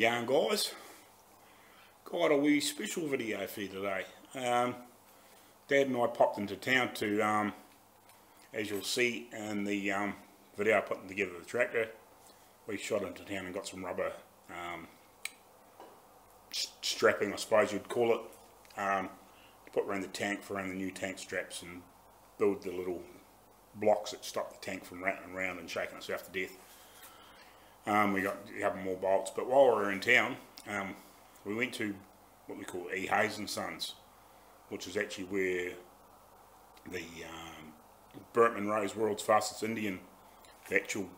young guys. Got a wee special video for you today. Um, Dad and I popped into town to, um, as you'll see in the um, video I put together the tractor, we shot into town and got some rubber um, strapping, I suppose you'd call it, um, to put around the tank for around the new tank straps and build the little blocks that stop the tank from rattling around and shaking itself to death. Um, we got a couple more bolts, but while we were in town, um, we went to what we call E. Hayes and Sons, which is actually where the um, Burt Munro's World's Fastest Indian, the actual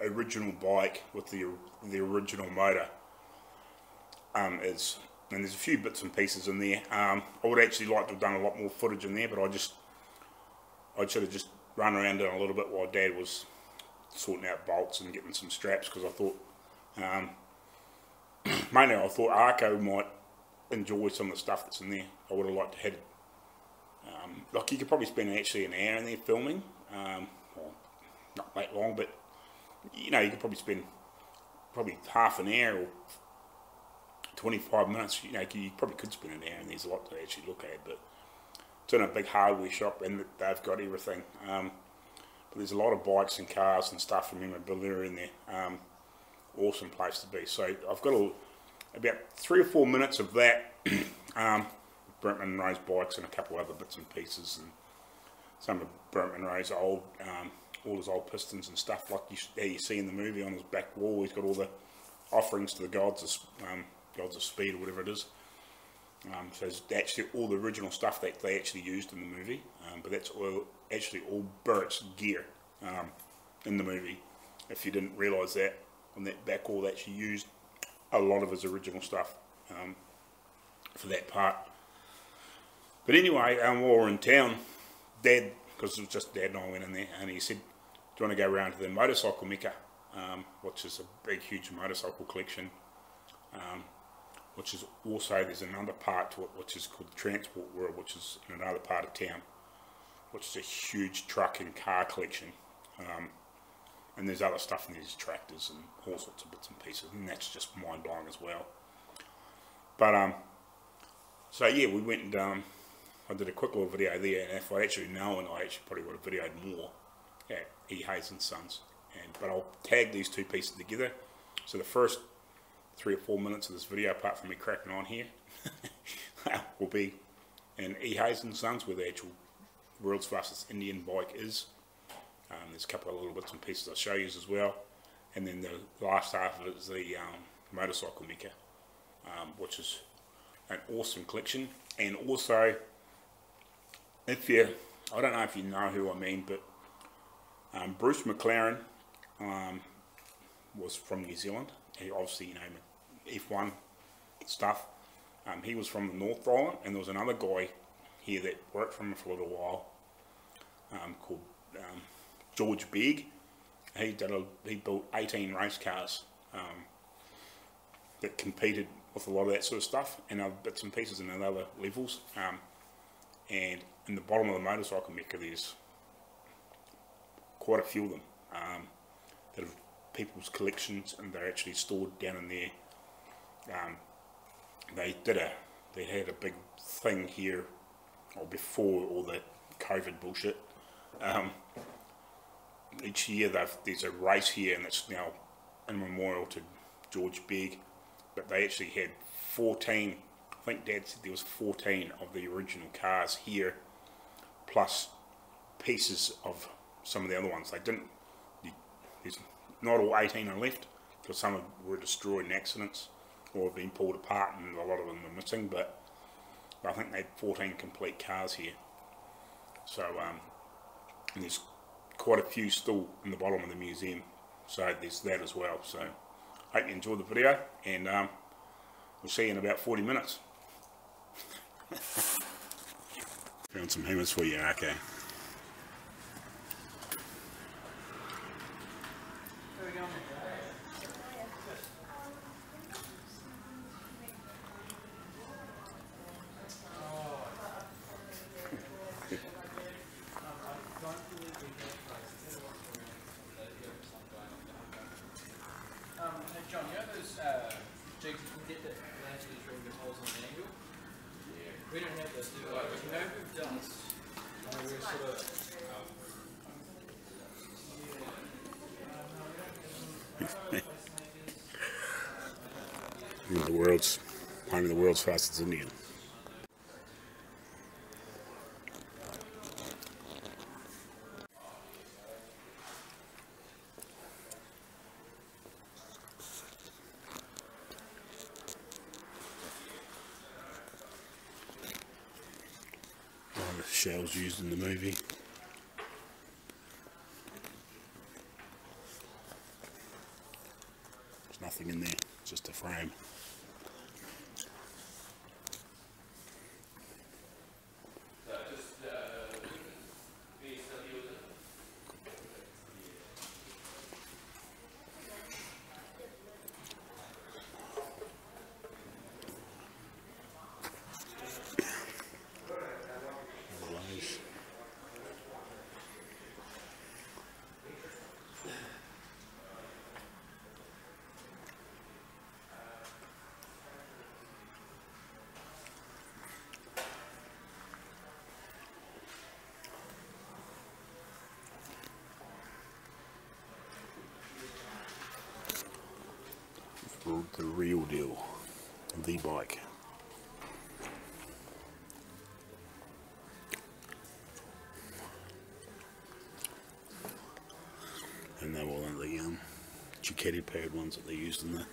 original bike with the the original motor um, is. And there's a few bits and pieces in there. Um, I would actually like to have done a lot more footage in there, but I just I should have just run around it a little bit while Dad was sorting out bolts and getting some straps because I thought, um, mainly I thought Arco might enjoy some of the stuff that's in there. I would have liked to have, um, like you could probably spend actually an hour in there filming, um, well, not that long, but you know, you could probably spend probably half an hour or 25 minutes, you know, you probably could spend an hour and there's a lot to actually look at, but it's in a big hardware shop and they've got everything. Um, but there's a lot of bikes and cars and stuff and memorabilia in there. Um, awesome place to be. So I've got a, about three or four minutes of that. um, Burt Munro's bikes and a couple other bits and pieces and some of Burt Munro's old, um, all his old pistons and stuff like you, you see in the movie on his back wall. He's got all the offerings to the gods of, um, gods of speed or whatever it is. Um, so it's actually all the original stuff that they actually used in the movie, um, but that's all, actually all Burt's gear um, in the movie. If you didn't realise that, on that back wall, they actually used a lot of his original stuff um, for that part. But anyway, um, while we were in town, Dad, because it was just Dad and I went in there, and he said, "Do you want to go around to the motorcycle mecca, um, which is a big, huge motorcycle collection?" Which is also, there's another part to it which is called Transport World, which is in another part of town, which is a huge truck and car collection. Um, and there's other stuff in these tractors and all sorts of bits and pieces, and that's just mind blowing as well. But, um, so yeah, we went and, um, I did a quick little video there, and if I actually known, I actually probably would have videoed more at E. Hayes and Sons. And, but I'll tag these two pieces together. So the first three or four minutes of this video, apart from me cracking on here, will be in E. Hayes and Sons, where the actual world's fastest Indian bike is. Um, there's a couple of little bits and pieces I'll show you as well. And then the last half of it is the um, motorcycle mecca, um, which is an awesome collection. And also, if you, I don't know if you know who I mean, but um, Bruce McLaren um, was from New Zealand. He obviously, you know, F1 stuff. Um, he was from the North Island, and there was another guy here that worked for him for a little while um, called um, George Begg. He did a, he built 18 race cars um, that competed with a lot of that sort of stuff and other bits and pieces and other levels. Um, and in the bottom of the motorcycle mecca, there's quite a few of them um, people's collections and they're actually stored down in there. Um, they did a, they had a big thing here, or before all the COVID bullshit. Um, each year there's a race here and it's now in memorial to George Begg, but they actually had 14, I think Dad said there was 14 of the original cars here, plus pieces of some of the other ones. They didn't, there's not all 18 are left, because some were destroyed in accidents or have been pulled apart and a lot of them are missing, but I think they had 14 complete cars here. So um, there's quite a few still in the bottom of the museum, so there's that as well. So hope you enjoyed the video, and um, we'll see you in about 40 minutes. Found some hammers for you, okay. John, you know those uh, jigs One of the world's, the world's fastest Indian. Shells used in the movie. There's nothing in there, just a frame. The, real deal, the bike. And they were one of the um, Ducati ones that they used in the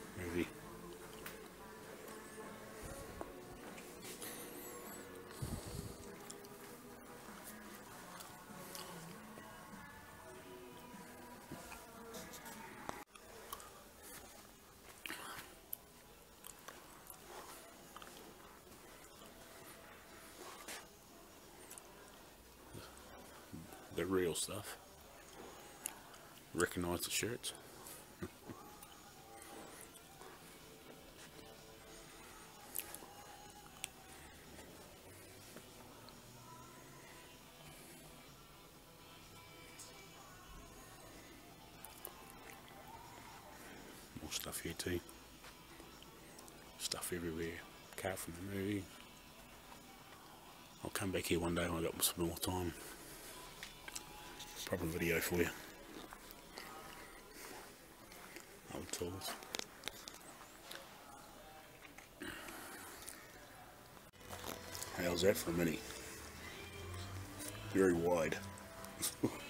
The real stuff. Recognize the shirts. More stuff here too. Stuff everywhere. Car from the movie. I'll come back here one day when I've got some more time. Proper video for you. Old tools. How's that for a mini? Very wide.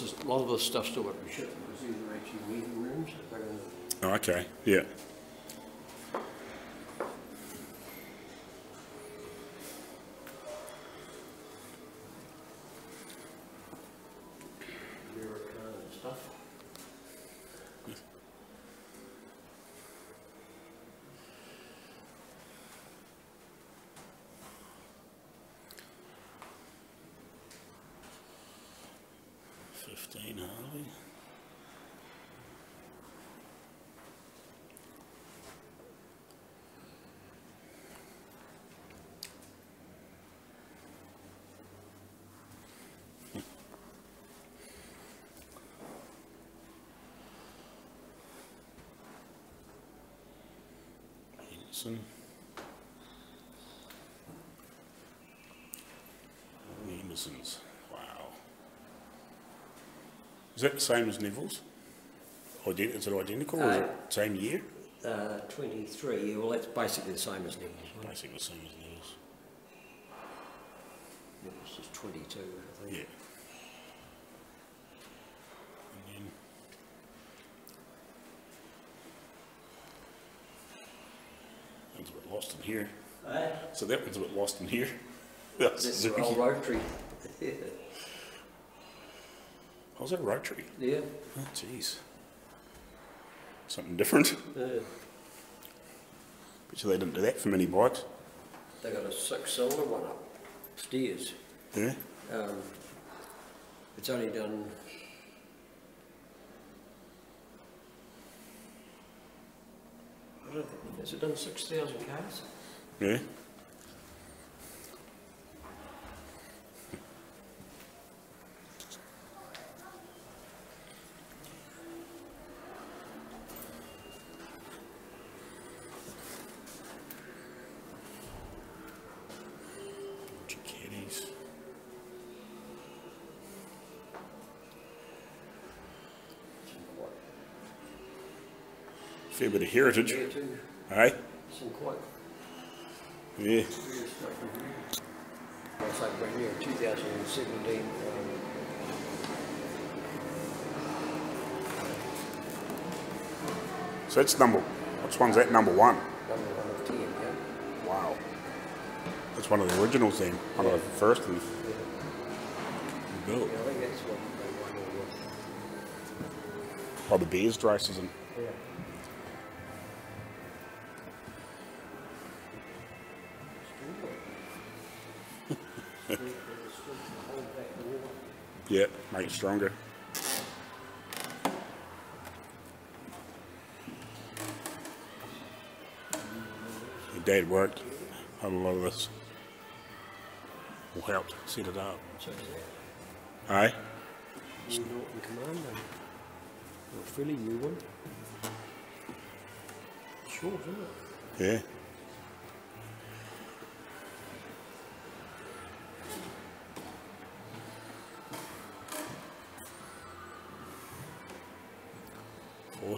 this is, a lot of this stuff's still got to be shipped, because these are actually. They're gonna- Oh, okay, yeah. 15 Harley. Peterson. Emerson's that the same as Neville's? Ident- is it identical or is it same year? Uh, twenty-three, yeah, well, that's basically the same as Nichols, right? Basically the same as Neville's. Nichols is twenty-two, I Yeah. think. And then one's a bit lost in here. Eh? So that one's a bit lost in here. That's This is Suzuki. old rotary. Yeah. How's that rotary? Yeah, Oh, jeez. Something different. yeah. Bet you they didn't do that for many bikes. They got a six-cylinder one up stairs. Yeah. Um, It's only done. I don't think, has it done six thousand cars? Yeah. Bunch of kitties. Fair bit of heritage, Yeah, too. eh? Some quite Yeah. weird stuff in here. It's like brand new, two thousand and seventeen, um, So that's number, which one's that, number one? number one of ten, yeah? Wow. That's one of the originals then, one of the first ones Yeah, built. Yeah, I think that's what they Oh, the Bears races and Yeah. Yeah, make it stronger. Your dad worked on a lot of this. Helped set it up. Aye? New Norton Commando? Or a fairly new one? Short, isn't it? Yeah.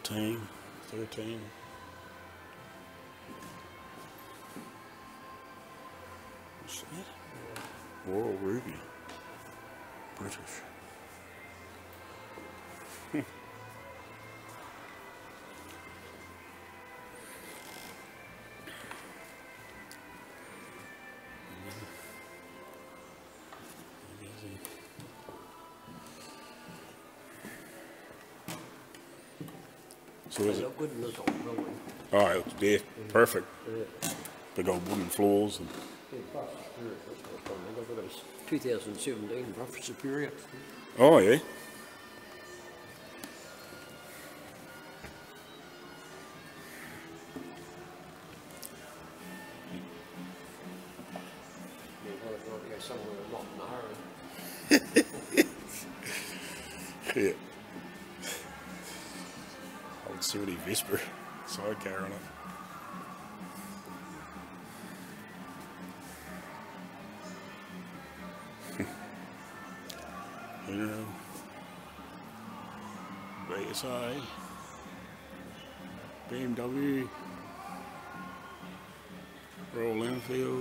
14, 13. So is it? look good in this old building. Oh, it's there. Perfect. Yeah. Big old wooden floors and Yeah, Brough Superior, Oh, what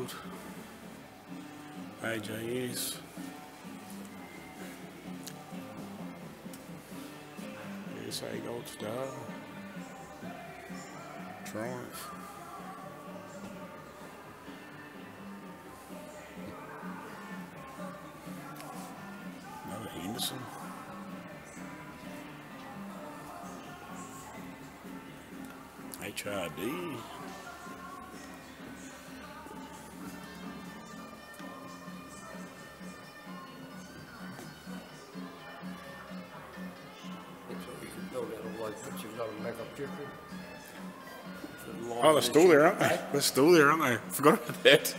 Enfield. AJS. BSA Gold Star. Triumph. Another Henderson. HRD. Still there, aren't they? They're still there, aren't they? Forgot about that.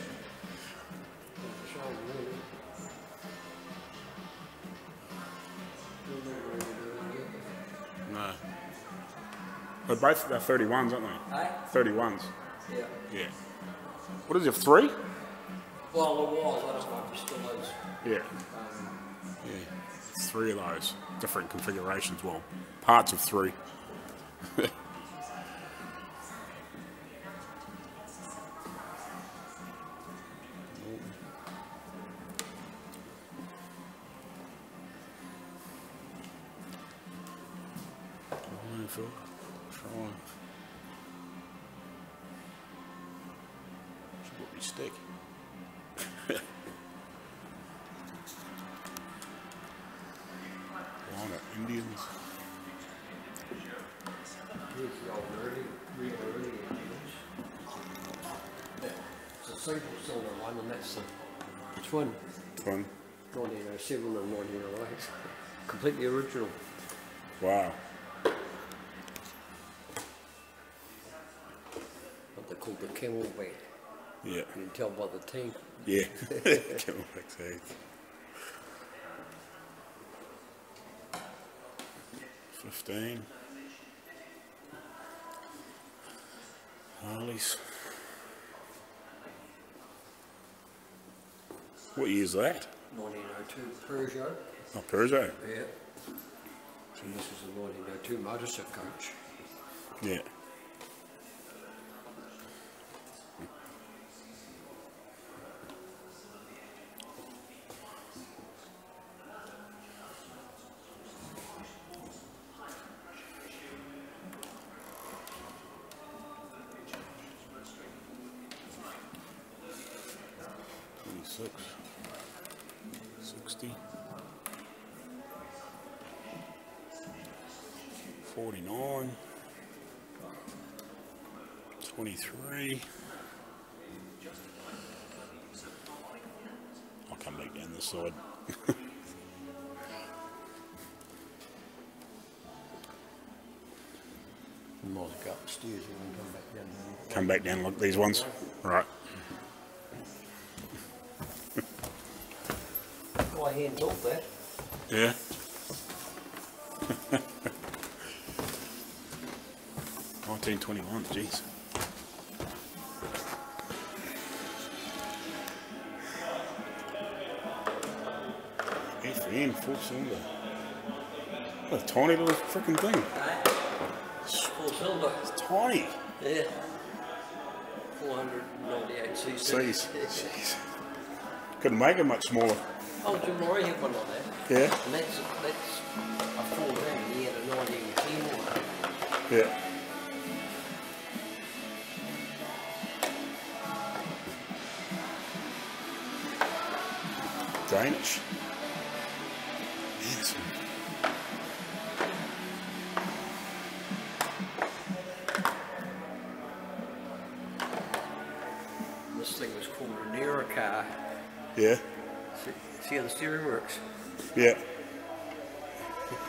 No. They're both they're 31s, aren't they? Hey? 31s. Yeah. Yeah. What is it, three? Well, the walls, I don't know if it still is. Yeah. Um, yeah. Three of those. Different configurations. Well, parts of three. Indians. It's one? One. Northern Irish, civil and Northern Irish. Completely original. Wow. What they call the camel Camelback. Yeah. You can tell by the tank. Yeah. Camelback teeth. 15. Harleys. What year's that? 1902 Peugeot. Oh, Peugeot? Yeah. And this is a 1902 motorcycle coach. You might go up the stairs and come back down there. Come back down, look, these ones. Right. Oh, I hand built that. Yeah. Nineteen twenty-one, jeez. FN full cylinder. What a tiny little freaking thing. Cylinder. It's tiny. Yeah. 498 cc. Jeez. Couldn't make it much smaller. Oh, Jim Laurie had one on that. Yeah. And that's, that's a full van. He had a 1910 one. Yeah. Danish. Steering works? Yeah.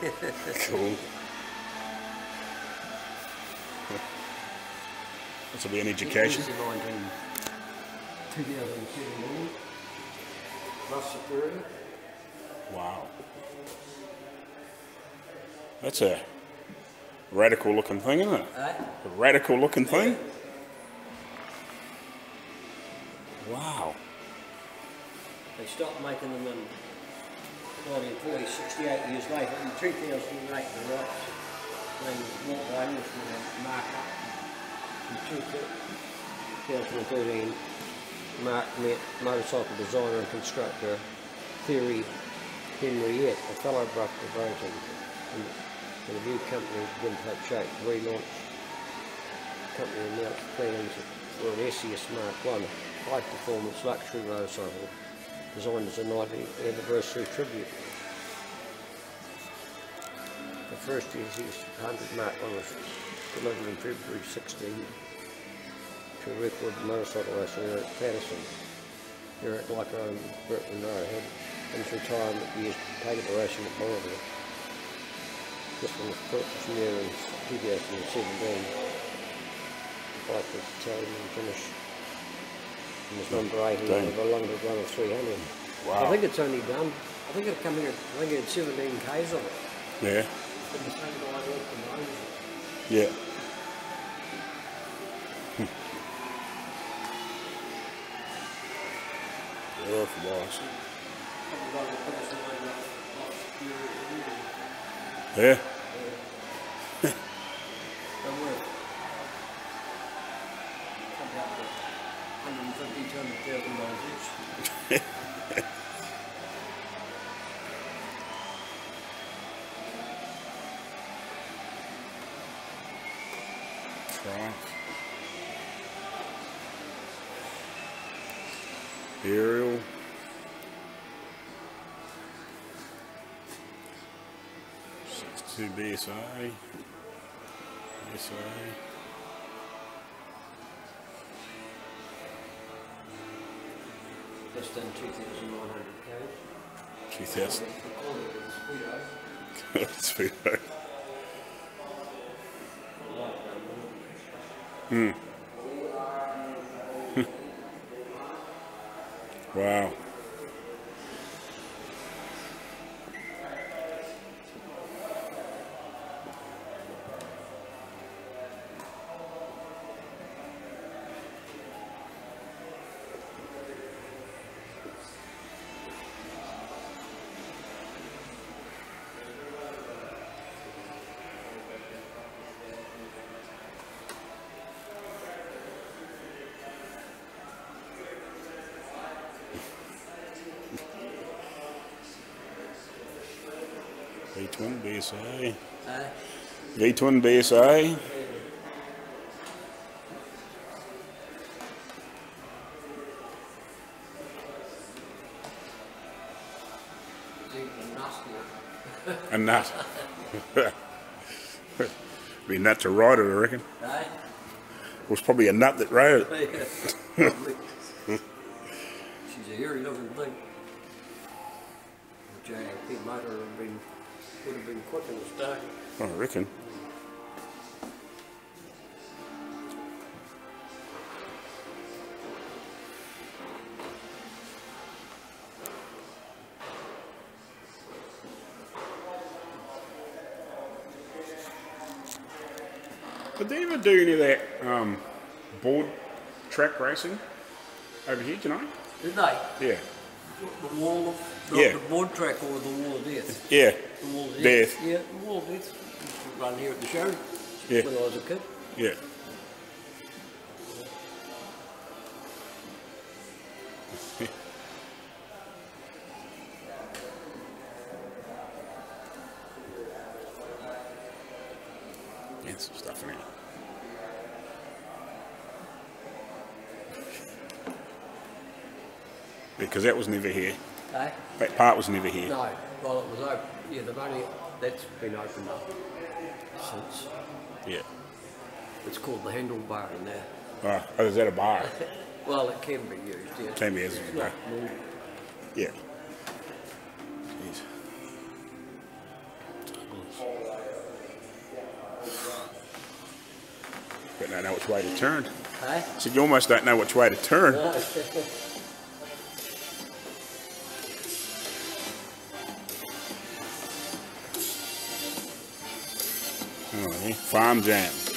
cool. This will be an education. This is 19, 2017. Plus security. Wow. That's a radical looking thing, isn't it? Eh? A radical looking thing? Wow. They stopped making them in 1940, 68 years later. In 2008, the rights named Walt Williams and Mark up. In 2013, Mark met motorcycle designer and constructor Thierry Henriette, a fellow Bruck of Barrington, and, the new company to take shape. Relaunch company announced plans for an SES Mark 1 high performance luxury motorcycle designed as a 90th anniversary tribute. The first SES 100 Mark 1 was delivered in February 16 to record motorcycle racer Eric Patterson. Eric, like um, Burt Munro, had in his retirement years taken to racing at Bonneville. This one was purchased near in 2017. The bike was Italian and finished and was number 18 Dang. of a London run of 300. I think it's only done, I think it come here, I think it had 17 Ks on it. Yeah. But the same guy worked in Rose. Yeah. Hmm. Beautiful boss. Probably got the biggest line off- off Europe. Yeah. Probably up to 150, 200,000 dollars each. Burial. Sixty-two BSI. BSI. Just done 2,900 Ks. Few thousand. Speedo. Hmm. wow. V-twin BSA. A nut. Be a nut to ride it, I reckon. Aye. It was probably a nut that rode it. She's a hairy looking thing. The JLP motor would have been, would have been quick in the start. I reckon. They do any of that um, board track racing over here, do you know? Did they? Yeah. The wall of, not Yeah. the board track or the wall of death? Yeah. The wall of death. Death. Yeah, the wall of death. Run here at the show Yeah. when I was a kid. Yeah, that was never here. Eh? That part was never here. No, well, it was open. Yeah, they've only, that's been opened up since. Yeah. It's called the handlebar in there. Oh, oh, is that a bar? Well, it can be used, yeah. Can be as a bar. normal. Yeah. Jeez. But don't know which way to turn. Eh? So you almost don't know which way to turn. Farm jam.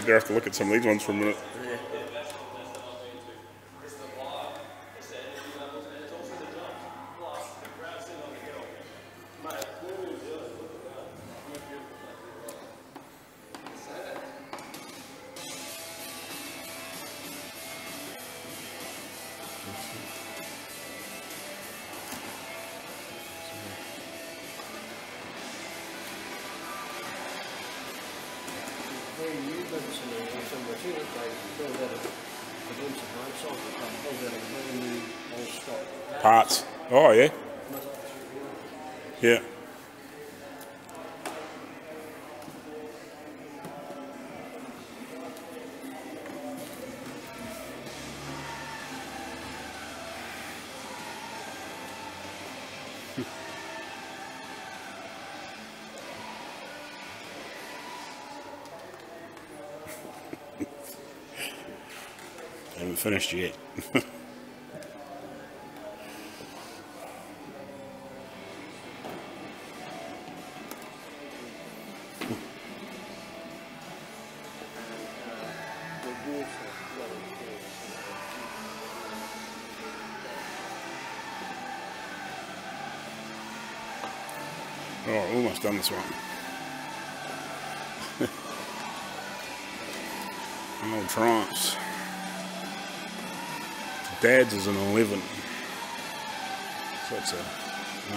Might be better to look at some of these ones for a minute. Yeah. When you mention it on some material, they build out a, against a motorcycle club, build out a brand new old stock. Parts. Oh, yeah. Yeah. Finished yet. Oh, almost done this one. Dad's is an 11. So it's a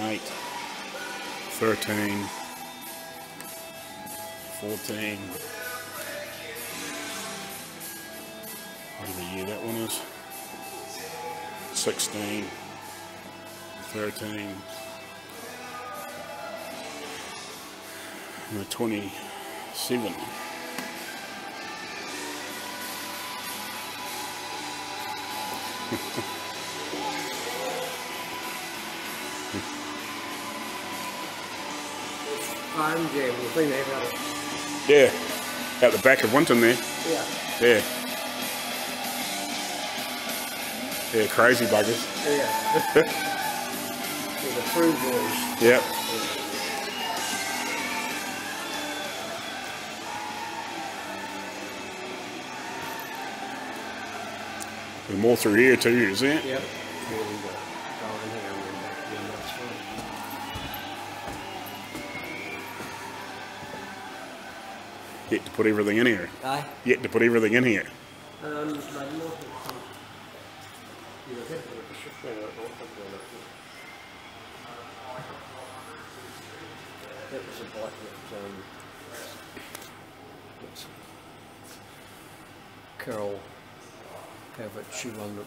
8, 13, 14. Whatever year that one is. 16, 13, and 27. Farm jam, the thing they it. Yeah, out the back of Winton there. Yeah, Yeah. Yeah, crazy buggers. yeah. With the fruit boys. Yep. More through here too, is it? Yep. Here we go. Down here, we're back again, that's fine. Yet to put everything in here. Aye. Yet to put everything in here. Um, but not it. You know, hit with the ship, you know, don't put it on it. That was a block that, um, it's Carol Pavitt, she won the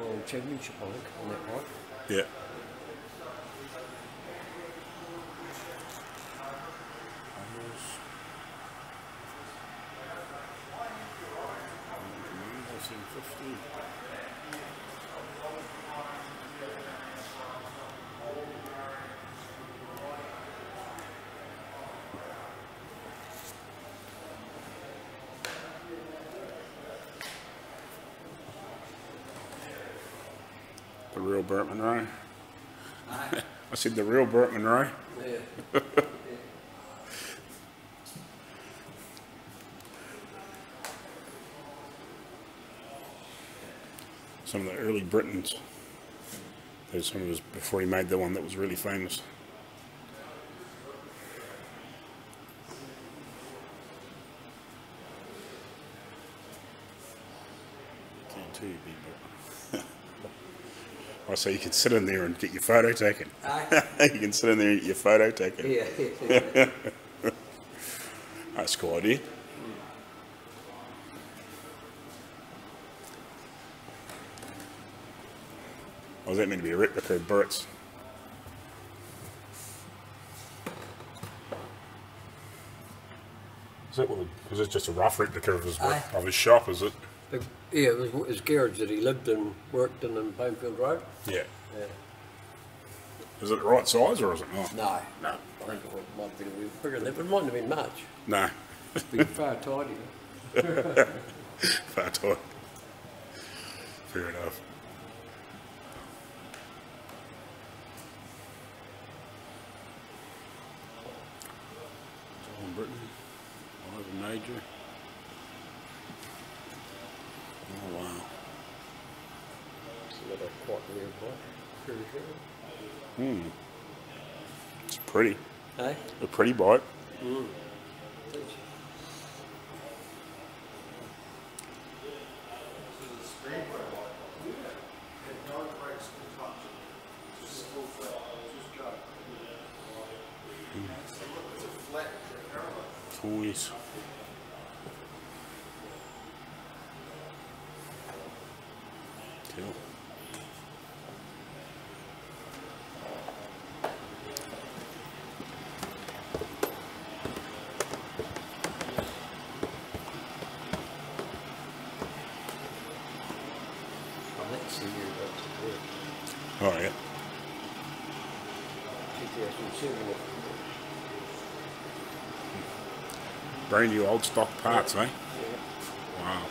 world championship, I think, on that bike. Yeah. The real Burt Munro. I said the real Burt Munro. Yeah. Some of the early Britons. There's some of his before he made the one that was really famous. Can't too big, but Say you can sit in there and get your photo taken. Aye. you can sit in there and get your photo taken. Yeah. That's a cool idea. Or oh, was that meant to be a replica of Burt's? Is that what? Is it just a rough replica of his Aye. of his shop? Is it? Yeah, it was his garage that he lived in, worked in in Plainfield Road. Yeah. Yeah. Is it the right size or is it not? No. No. I think it might have been a bit bigger than that, but it mightn't have been much. No. It's Been far tidier. Far tight. Fair enough. John Britten, Ivan Mauger. Oh wow. Another quite near bike. Pretty sure. Hmm. It's pretty. Hey? A pretty bike. Mm. Hmm. Toys. Cool. Oh, that's the year that's good. Oh yeah. 2007. Brand new old stock parts, eh? Yeah. Wow.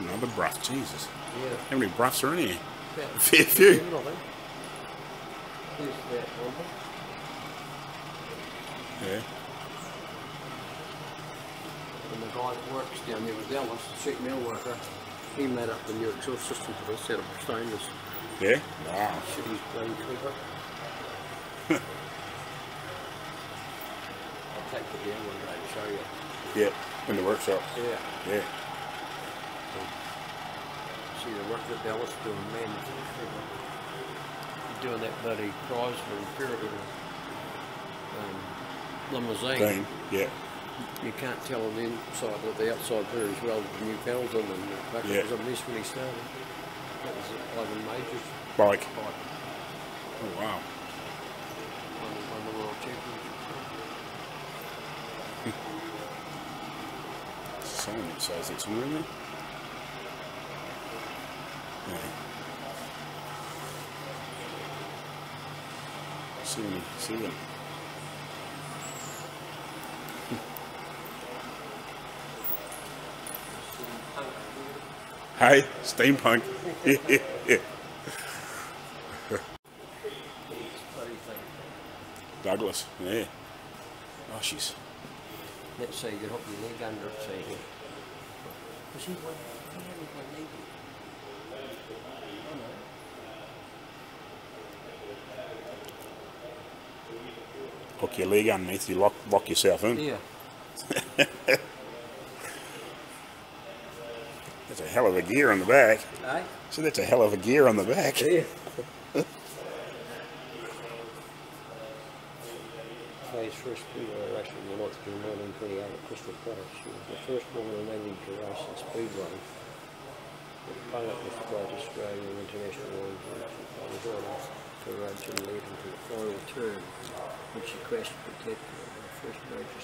Another Brough, Jesus. Yeah. How many Broughs are in here? Yeah. A fair few. I think. Here's that number. Yeah. And the guy that works down there with Ellis, the sheet metal worker, He made up the new exhaust system for this out of stainless. Yeah? Wow. Shit, he's bloody clever. I'll take you down one day to show you. Yeah, in the workshop. Yeah. Yeah. See the work that Dallas doing, man. Doing that bloody Chrysler Imperial um, limousine. Thing. Yeah. You can't tell on the inside that the outside there as well with the new panels on them. The back Yeah. was a mess when he started. That was Ivan Mauger's Bike. bike. Oh, wow. Won, won the world championship. Someone that says it's somewhere there. Yeah. Seventy seven. Hey, steampunk. Yeah, yeah. Douglas. Yeah. Oh, she's. Let's say you hook your leg under it, say here. Was he one? He had one leg. Hook your leg underneath. You lock lock yourself in. Yeah. That's a hell of a gear on the back. Eh? So that's a hell of a gear on the back. Yeah. Fay's first speedway racing in North Carolina 1928 at Crystal Palace. She was the first woman in England to race in speedway. It hung up with Australian International Orange I was on to run to lead into the final turn when she crashed protected on her first major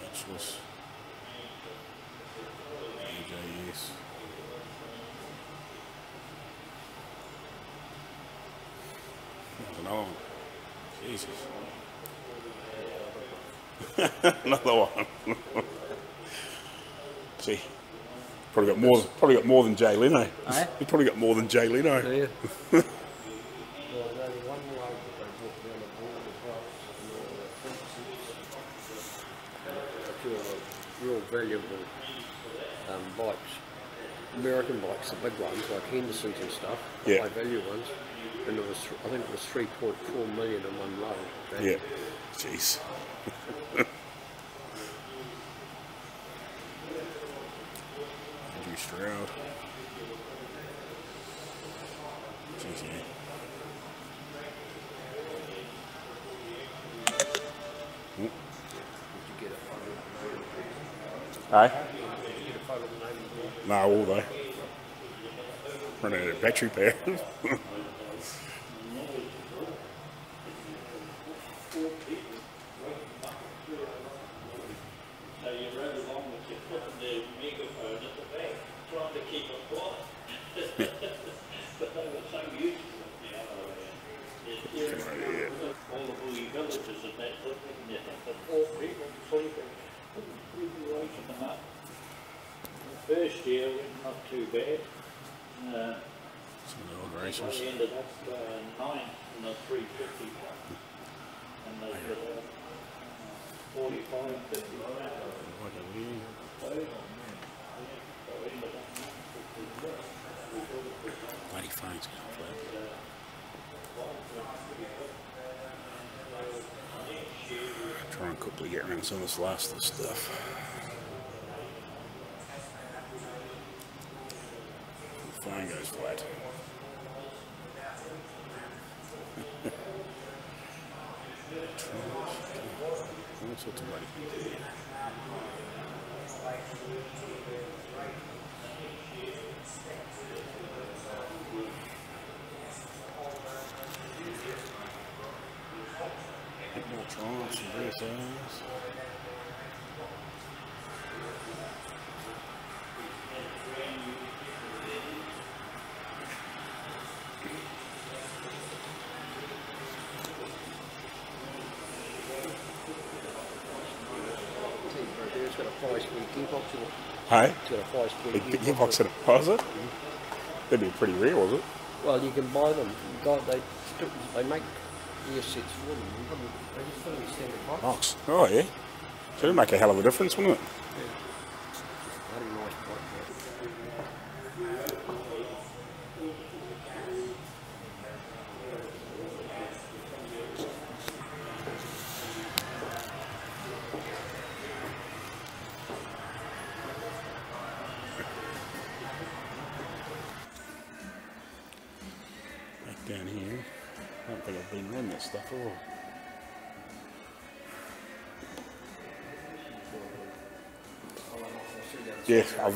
Which was AJS. There's another one. Jesus. another one. See, probably got more. Than, probably got more than Jay Leno. Eh? He probably got more than Jay Leno. Yeah. well, there's only one way that they walk down the board across and all the fences. A few of the real valuable um, bikes. American bikes, the big ones like Henderson's and stuff, the Yeah. high value ones. And it was, th- I think it was 3.4 million in one load. Yeah. Jeez. Andrew Stroud. Jeez, yeah. Did you get a photo? Aye. Did you get a photo of the name of the board? Nah, all though. Running of battery power. So you rode along with your foot and the megaphone at the back, trying to keep it quiet. But they were so used to it now, uh, it's hearing all the bully villages and that, sort of thing, you think that poor people sleeping, we were waking them up. The First year went not too bad. Uh, Some of the old I racers. ended up uh, ninth in the three fifty. And they did uh, forty-five, fifty. Like a wee- Bloody phone's going flat. Try around some of this stuff. Five-speed gearbox in it. Hey? It's got a five-speed Big, big gearbox. gearbox in it. Was it? That'd be pretty rare, was it? Well, you can buy them. God, they they make gear sets for them. They just put them in standard box. Box. Oh, yeah. So it'd make a hell of a difference, wouldn't it? Bloody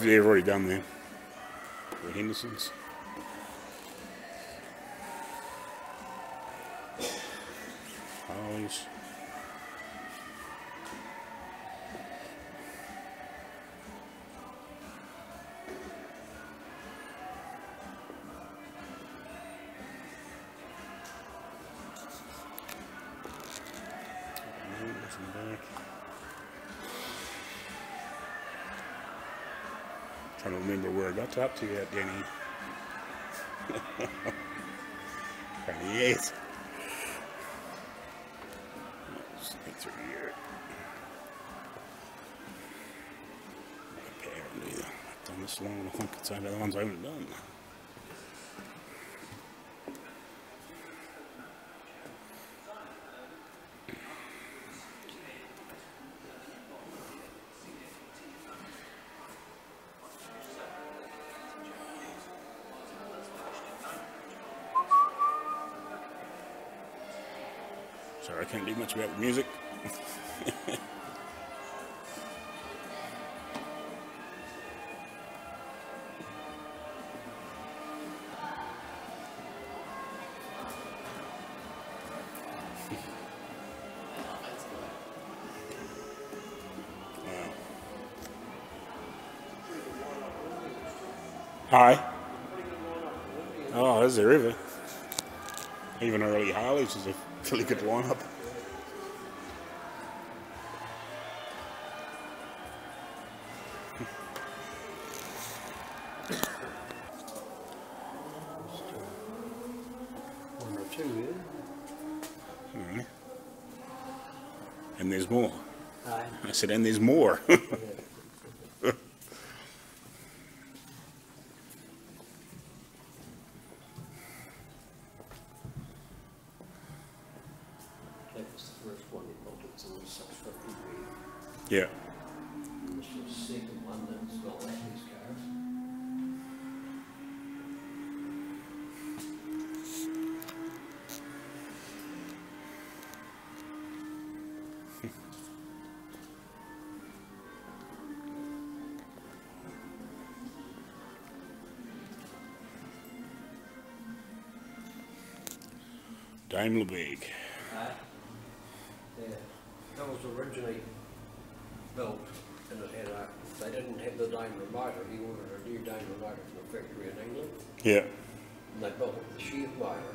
I've already done that. The Hendersons. Remember where I got to up to that, Denny. yes. Sneak through here. Apparently, I've done this long. I think it's one of the ones I haven't done. The music. Hi. Oh, there's the river. Even early Harleys is a really good lineup. I said, and there's more. Daimler Big. Aye. Yeah, that was originally built and it had a, they didn't have the Daimler motor. He ordered a new Daimler motor from the factory in England. Yeah. And they built the sheave motor.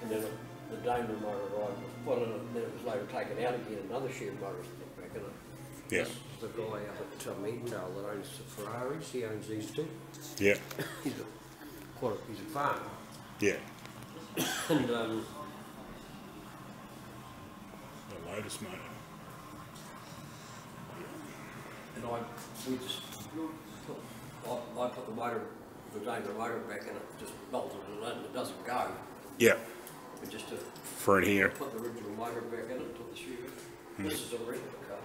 And then the Daimler motor arrived was put in it, and then it was later taken out again, another sheave motor was put back in it. Yeah. The guy up at um, Edendale that owns the Ferraris, he owns these two. Yeah. He's a, quite a, he's a farmer. Yeah. And, um, The Lotus motor. and I, we just put, I, I put the motor, the Daimler motor back in it, just bolted it in, it doesn't go. Yeah. But just to For it here. put the original motor back in it, took the shoe. This is a replica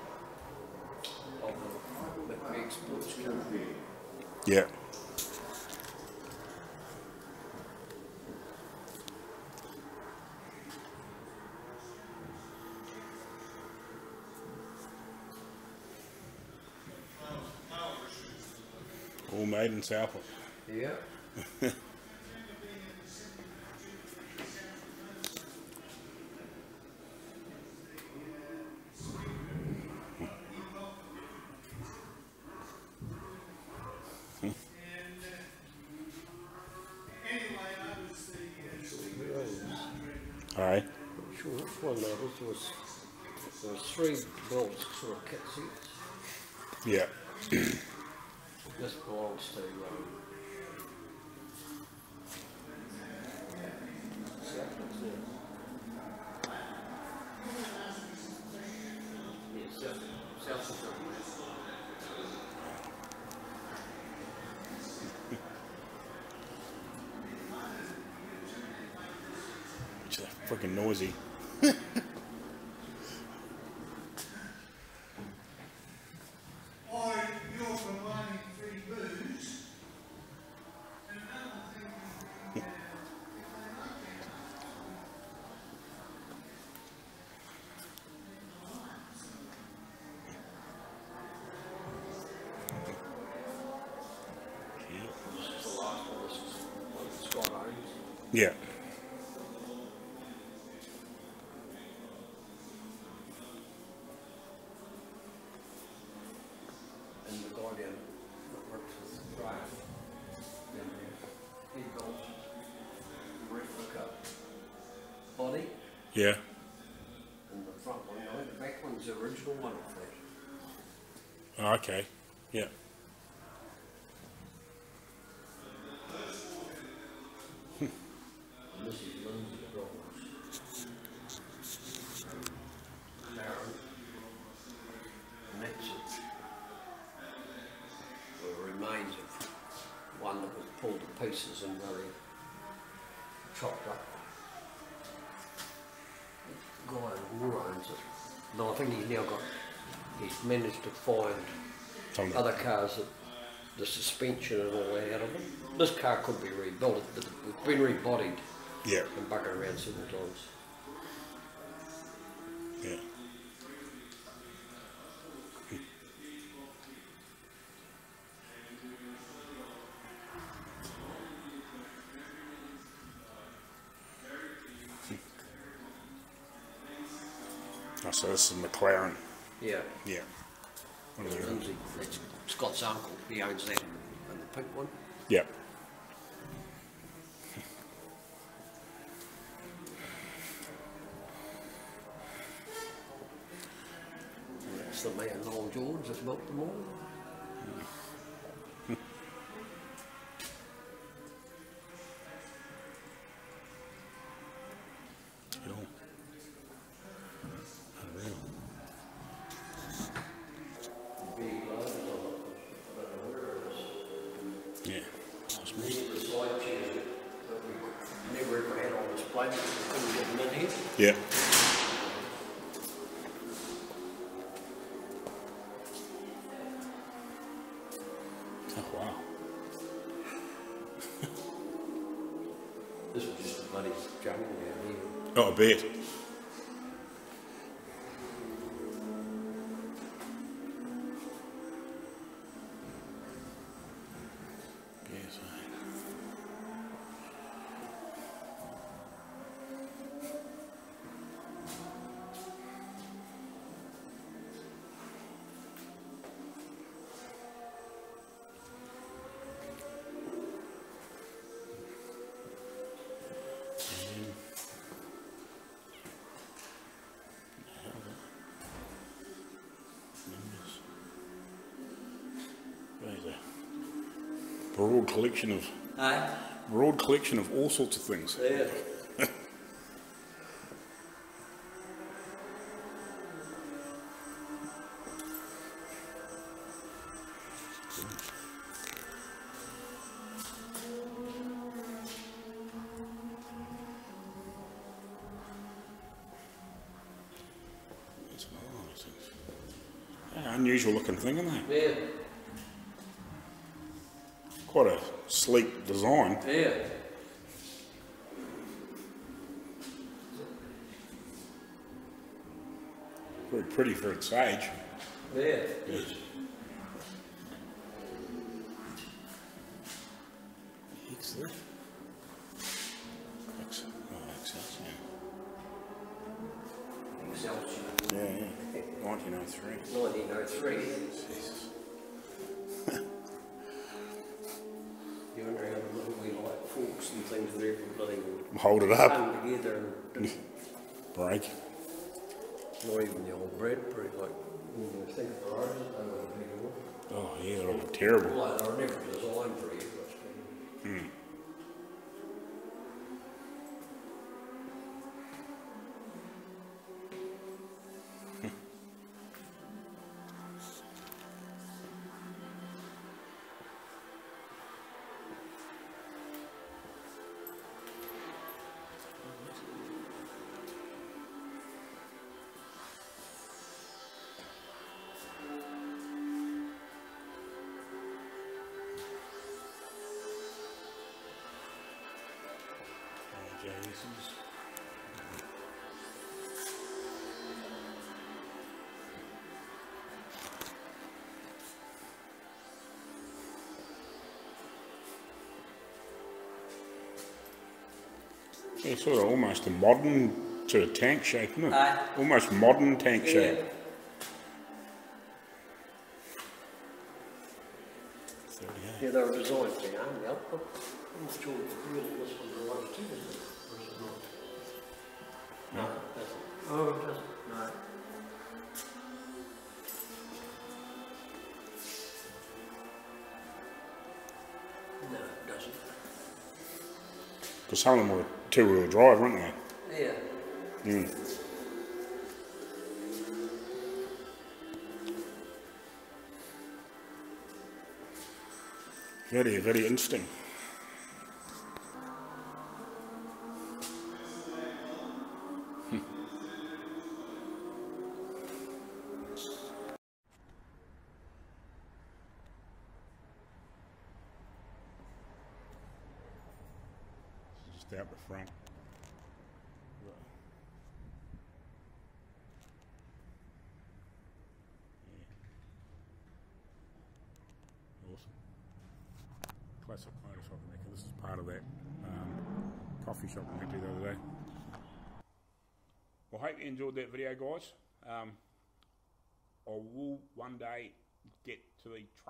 of the McBeak Sports. Yeah. All made in Southwood. Yeah. Alright. Sure, which one that is, was, was three for a. Yeah. This belongs to, um, Southlands there. Yeah, South, Southlands. Which is freaking noisy. Why you're providing free booze, and another thing you can, uh, This is the last one, this is one that Scott owns. Yeah. And the that works with Graham, he built replica body, Yeah. and the front one, I think the back one's the original one, I think. Oh, okay. Yeah. The- other cars that the suspension and all that out of them. This car could be rebuilt, but it's been rebodied Yeah. and buggered around several times. Yeah. Hmm. Oh, so this is McLaren. Yeah. Yeah. What are That's they- Lindsay, that's Scott's uncle, he owns that and the pink one. Yeah. And that's the man Noel George that built them all. Cool. Unreal. Yeah. Oh, wow. This was just a bloody jungle down here. Oh, I bet. Broad collection of Aye. broad collection of all sorts of things. Yeah. It's an it's a- yeah, uh, unusual looking thing, isn't it? Yeah. Quite a sleek design. Yeah. Very pretty for its age. Yeah. Yes. Jesus. Yeah, sort of almost a modern sort of tank shape, isn't it? Aye. Almost modern tank shape. Yeah, they're designed for young, yep. I'm not sure if really this one's the one too, Oh, doesn't, no. No, it doesn't. Because some of them were two-wheel drive, weren't they? Yeah. Mm. Very, very interesting.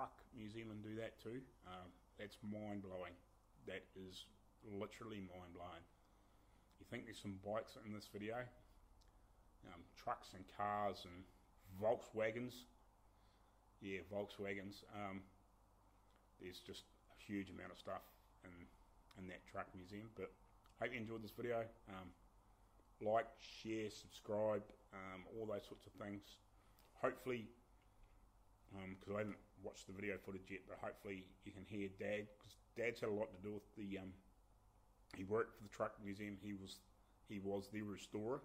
To the truck museum and do that too. Um, that's mind blowing. That is literally mind blowing. You think there's some bikes in this video? Um, trucks and cars and Volkswagens. Yeah, Volkswagens. Um, there's just a huge amount of stuff in in that truck museum. But hope you enjoyed this video. Um, like, share, subscribe, um, all those sorts of things. Hopefully, because I haven't watched the video footage yet, but hopefully you can hear Dad because Dad's had a lot to do with the. Um, he worked for the truck museum. He was he was the restorer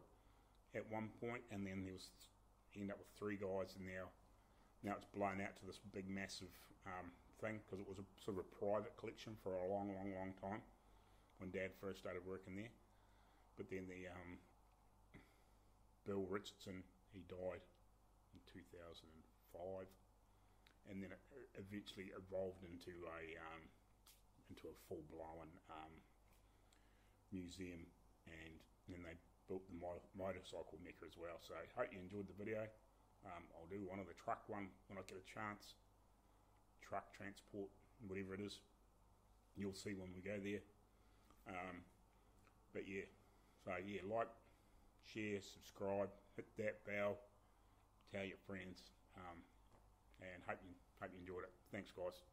at one point, and then there was he ended up with three guys, and now now it's blown out to this big massive um, thing because it was a sort of a private collection for a long, long, long time when Dad first started working there. But then the um, Bill Richardson he died in 2005, and then it eventually evolved into a um, into a full blown um, museum, and then they built the motorcycle mecca as well. So hope you enjoyed the video. Um, I'll do one of the truck one when I get a chance. Truck transport, whatever it is, you'll see when we go there. Um, but yeah, so yeah, like, share, subscribe, hit that bell, tell your friends, um, and hope you hope you enjoyed it. Thanks, guys.